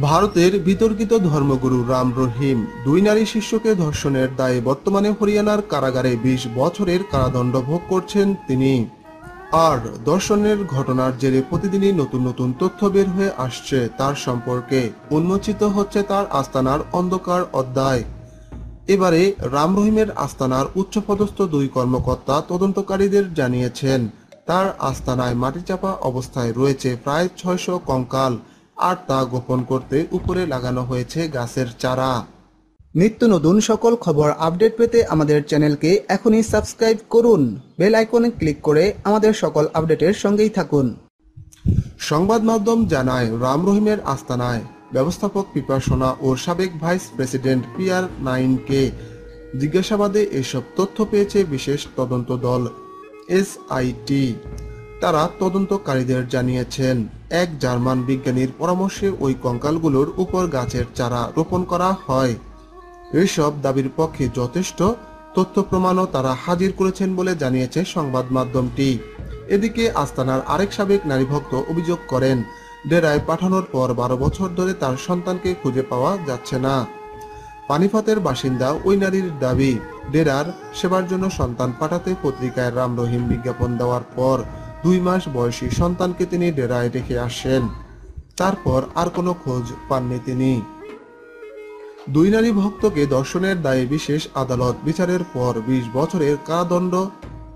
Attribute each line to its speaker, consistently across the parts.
Speaker 1: ভারতের বিতর্কিত ধর্মগুরু রাম রহিম দুই নারী শিষ্যকে ধর্ষণের দায়ে বর্তমানে হরিয়ানার কারাগারে বিশ বছরের কারাদণ্ড ভোগ করছেন তিনি। আর দর্শনের ঘটনার জেরে প্রতিদিনই নতুন নতুন তথ্য বের হয়ে আসছে তার সম্পর্কে। উন্মোচিত হচ্ছে তার আস্তানার অন্ধকার অধ্যায়। এবারে রাম রহিমের আস্তানার উচ্চপদস্থ দুই কর্মকর্তা তদন্তকারীদের জানিয়েছেন। তার আস্তানায় মাটিচাপা অবস্থায় রয়েছে প্রায় ছয়শো কঙ্কাল, আর তা গোপন করতে উপরে লাগানো হয়েছে গাছের চারা। নিত্য নতুন সকল খবর আপডেট পেতে আমাদের চ্যানেলকে এখনই সাবস্ক্রাইব করুন। বেল আইকনে ক্লিক করে আমাদের সকল আপডেটের সঙ্গেই থাকুন। সংবাদ মাধ্যম জানায়, রাম রহিমের আস্তানায় ব্যবস্থাপক পিপাসনা ও সাবেক ভাইস প্রেসিডেন্ট পিআর নাইনকে জিজ্ঞাসাবাদে এসব তথ্য পেয়েছে বিশেষ তদন্ত দল এসআইটি তারা তদন্তকারীদের জানিয়েছেন, এক জার্মান বিজ্ঞানীর পরামর্শে ওই কঙ্কালগুলোর উপর গাছের চারা রোপণ করা হয়। এসব দাবির পক্ষে যথেষ্ট তথ্য প্রমাণও তারা হাজির করেছেন বলে জানিয়েছে সংবাদ মাধ্যমটি। এদিকে আস্তানার আরেক সাবেক নারী ভক্ত অভিযোগ করেন ডেরায় পাঠানোর পর বারো বছর ধরে তার সন্তানকে খুঁজে পাওয়া যাচ্ছে না। পানিপথের বাসিন্দা ওই নারীর দাবি, ডেরার সেবার জন্য সন্তান পাঠাতে পত্রিকায় রাম রহিম বিজ্ঞাপন দেওয়ার পর দুই মাস বয়সী সন্তানকে তিনি ডেরায় রেখে আসেন। তারপর আর কোনো খোঁজ পাননি তিনি। দুই নারী ভক্তকে দর্শনের দায়ে বিশেষ আদালত বিচারের পর বিশ বছরের কারাদণ্ড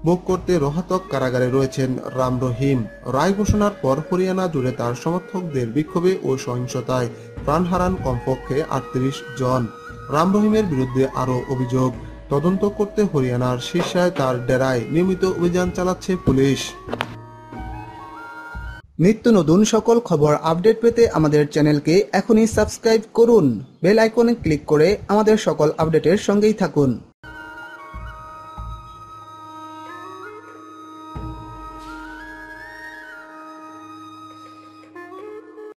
Speaker 1: ভোগ করতে রোহাতক কারাগারে রয়েছেন রাম রহিম। রায় ঘোষণার পর হরিয়ানা জুড়ে তার সমর্থকদের বিক্ষোভে ও সহিংসতায় প্রাণ হারান কমপক্ষে আটত্রিশ জন। রাম রহিমের বিরুদ্ধে আরও অভিযোগ, তদন্ত করতে হরিয়ানার শীর্ষায় তার ডেরায় নিয়মিত অভিযান চালাচ্ছে পুলিশ। নিত্য নতুন সকল খবর আপডেট পেতে আমাদের চ্যানেলকে এখনই সাবস্ক্রাইব করুন। বেল আইকনে ক্লিক করে আমাদের সকল আপডেটের সঙ্গেই থাকুন।